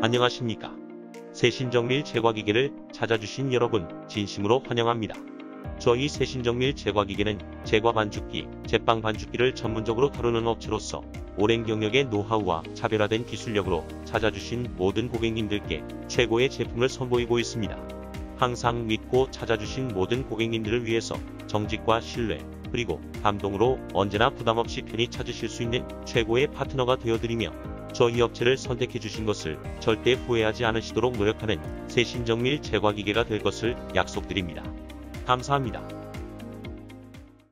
안녕하십니까. 세신정밀 제과기계를 찾아주신 여러분 진심으로 환영합니다. 저희 세신정밀 제과기계는 제과 반죽기, 제빵 반죽기를 전문적으로 다루는 업체로서 오랜 경력의 노하우와 차별화된 기술력으로 찾아주신 모든 고객님들께 최고의 제품을 선보이고 있습니다. 항상 믿고 찾아주신 모든 고객님들을 위해서 정직과 신뢰, 그리고 감동으로 언제나 부담없이 편히 찾으실 수 있는 최고의 파트너가 되어드리며 저희 업체를 선택해 주신 것을 절대 후회하지 않으시도록 노력하는 세신정밀 제과기계가 될 것을 약속드립니다. 감사합니다.